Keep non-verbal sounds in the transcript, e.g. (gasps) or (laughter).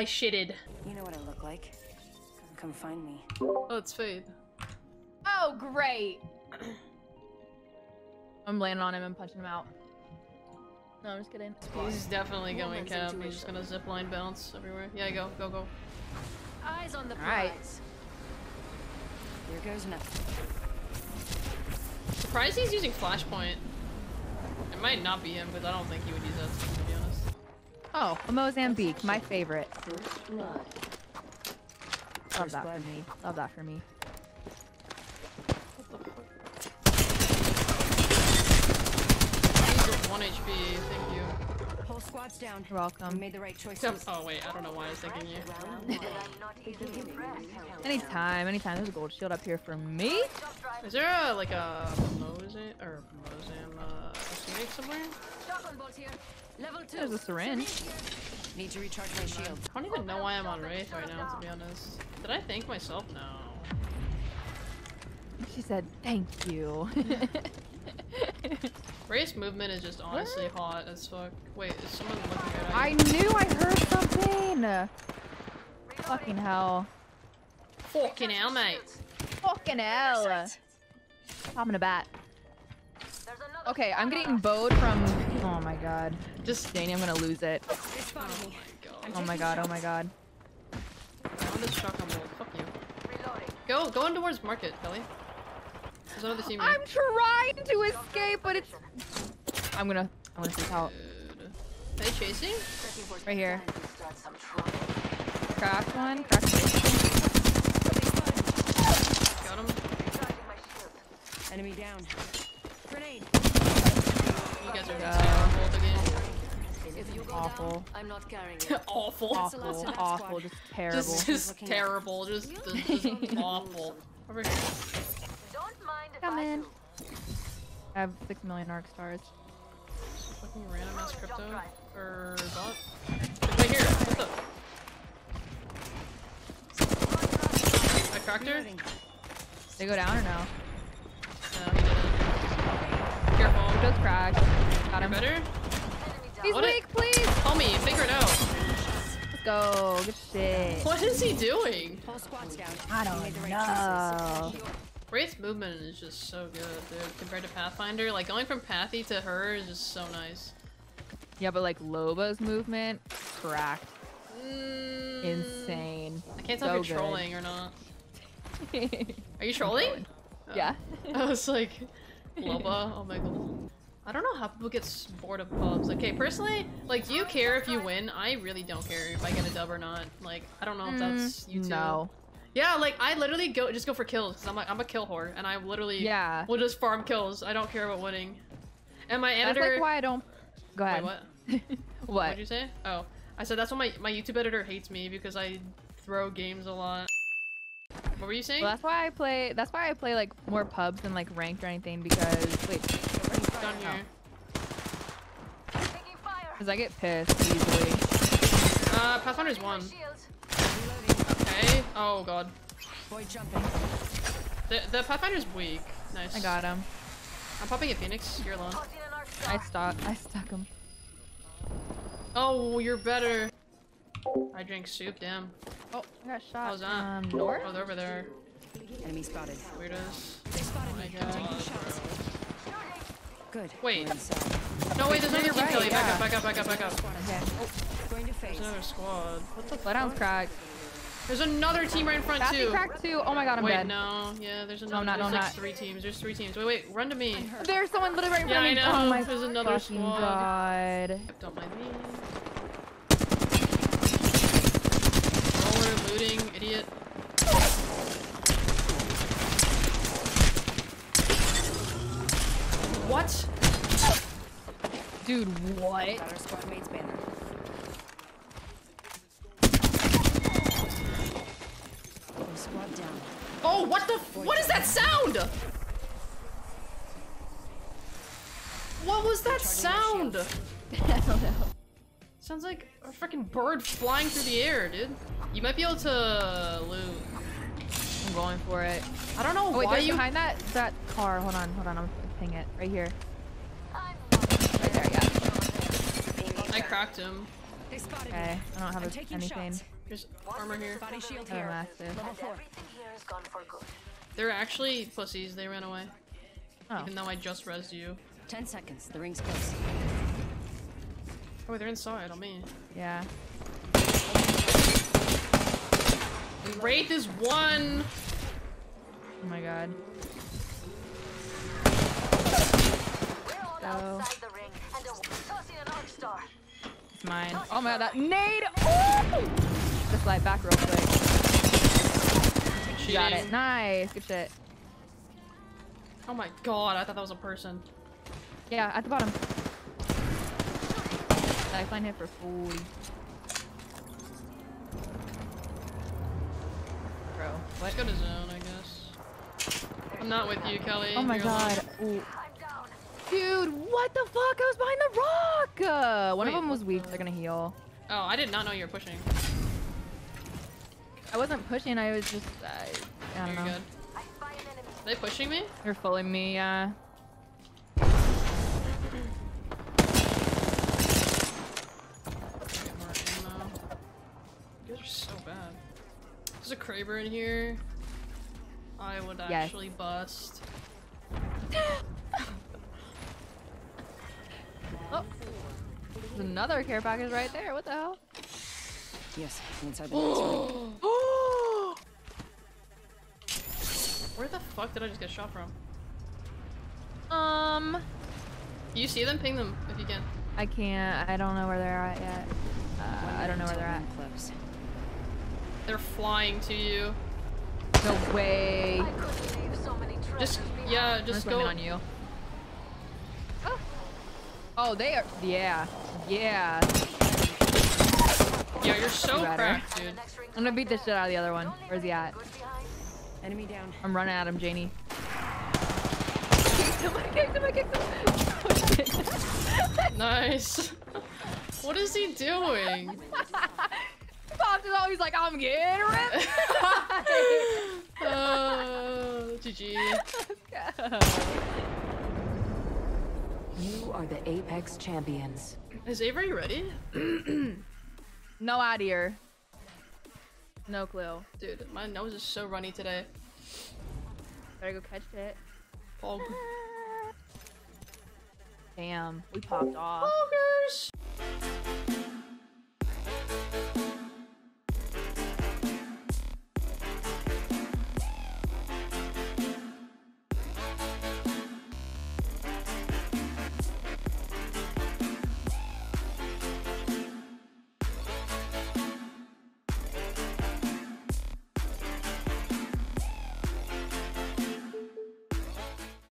I shitted. You know what I look like. Come find me. Oh, it's Faide. Oh, great. (clears throat) I'm landing on him and punching him out. No, I'm just kidding. He's definitely going cap. He's just gonna zip line bounce everywhere. Yeah, go, go, go. Eyes on the All right. prize. Here goes nothing. Surprised he's using flashpoint. It might not be him, because I don't think he would use that to be honest. Oh, a Mozambique, my favorite. Love that for me. Love that for me. 1 HP, thank you. Whole squad's down. You're We welcome. made the right choice. Except, oh wait, I don't know why I was thinking you. Anytime, anytime. There's a gold shield up here for me. Is there a, like a Mozam, or Mozam, uh, Phoenix somewhere? Shotgun bolt here. Level two. There's a syringe. Need to recharge my shield. I don't even know why I'm on Wraith right now, to be honest. Did I thank myself? No. She said, thank you. (laughs) Wraith's movement is just honestly hot as fuck. Wait, is someone looking at I knew I heard something. Fucking hell. Fucking hell, mate. Fucking hell. I'm Popping a bat. Okay, I'm getting bowed from. Oh my god. Just, Danny, I'm gonna lose it. Oh my god. Oh my god, oh my god. I'm on this shotgun bolt. Fuck you. Go, go in towards market, Kelly. There's another team. I'm trying to escape, but it's. I'm gonna. I'm gonna see how. Are they chasing? Right here. Cracked one. Cracked two. Got him. Enemy down. Grenade. You guys are Go. terrible at the game. If you go Awful. down, I'm not carrying it. awful. That's the last Awful. Awful. Just terrible. Just, just terrible. Just, just, (laughs) just awful. Over here. Come in. I have six million arc stars. Fucking random ass crypto. Or bot. It's right here. What's up? I cracked her? They go down or no? No, Just cracked. Got You're him. better? He's What it- weak, please. Homie, figure it out. Let's go. Good shit. What is he doing? Whole squad's down. I We made the don't know. Wraith's movement is just so good, dude. Compared to Pathfinder, like going from Pathy to her is just so nice. Yeah, but like Loba's movement, cracked. Mm, Insane. I can't tell So if you're good. trolling or not. (laughs) Are you trolling? Oh. yeah. (laughs) I was like, Loba, (laughs) oh my god. I don't know how people get bored of pubs. Okay, personally, like, do you care if you win? I really don't care if I get a dub or not. Like, I don't know if that's you too. Mm, No. Yeah, like I literally go just go for kills because I'm like I'm a kill whore and I literally Yeah. will just farm kills. I don't care about winning. And my editor- That's like why I don't. Go Wait, ahead. what? (laughs) what? What'd you say? Oh, I said that's why my my YouTube editor hates me because I throw games a lot. What were you saying? Well, that's why I play. That's why I play like more pubs than like ranked or anything because wait, Down here. because I get pissed easily. Uh, Pathfinder's one. Okay. Oh god. Boy jumping. The the Pathfinder's weak. Nice. I got him. I'm popping a Phoenix. You're alone. I stuck. I stuck him. Oh, you're better. I drank soup. Damn. Oh, I got shot. How's that? Um, north. Oh, they're over there. Enemy spotted. Weirdos. They spotted Oh me. I'm taking shots. Good. Wait. No, wait, there's another team, right, Kelly. Back yeah. up, back up, back up, back up. Okay. Going to phase. There's another squad. What the Bloodhound's cracked. There's another team right in front Pathy too. cracked too. Oh my god, I'm wait, dead. no. Yeah, there's another. not, no, there's like not. three teams. There's three teams. Wait, wait, run to me. There's someone literally right in Yeah, front I of me. know. Oh my There's another squad. god. Don't mind me. Looting, idiot. What? Dude, what? Got our squad mate's banner. Squad down. Oh, what the? F what is that sound? What was that sound? (laughs) I don't know. Sounds like a freaking bird flying through the air, dude. You might be able to loot. I'm going for it. I don't know Oh wait, why there's you. behind that that car. Hold on, hold on. I'm gonna ping it right here. Right there, yeah. I cracked him. They spotted Okay, me. I don't have I'm a, anything. shots. There's armor here. Body shield I here. massive. Level four. Everything gone for good. They're actually pussies. They ran away. Oh, Even though I just rezzed you. Ten seconds. The ring's close. Oh, they're inside on me. yeah. Wraith is one! Oh my god. We're all Go. outside the ring, and a tossing an arc star. It's mine. Oh my god, that nade! Oh! Just slide back real quick. She got it. Nice. Good shit. Oh my god, I thought that was a person. Yeah, at the bottom. Lifeline hit for 40. Bro, what? Let's go to zone, I guess. I'm not with you, Kelly. Oh my You're god. Ooh. I'm down. Dude, what the fuck? I was behind the rock! Uh, one Wait, of them was weak, the- they're gonna heal. Oh, I did not know you were pushing. I wasn't pushing, I was just, uh, I don't You're know. good. I spy an enemy. Are they pushing me? They're fooling me, yeah. Get There's a Kraber in here. I would Yes. actually bust. (laughs) Oh. There's another care package right there. What the hell? Yes, inside the (gasps) next. Oh! (gasps) Where the fuck did I just get shot from? Um, You see them? Ping them if you can. I can't. I don't know where they're at yet. Uh, I don't know where they're at. Close. They're flying to you. No way. I couldn't leave so many Just yeah, just swimming go. on you. Oh. oh, they are. Yeah. Yeah. Yeah, you're so Better. Eh? cracked, dude. I'm gonna beat the shit out of the other one. Where's he at? anything good behind. Enemy down. I'm running at him, Janey. Kicked him, I kicked him, I kicked him. Shit. Nice. (laughs) what is he doing? (laughs) Popped it out, he's like, I'm getting ripped. (laughs) Uh, GG. (laughs) You are the Apex champions. Is Avery ready? (clears throat) no idea. No clue. Dude, my nose is so runny today. Better go catch it. Pog. (laughs) Damn, we popped off. Poggers!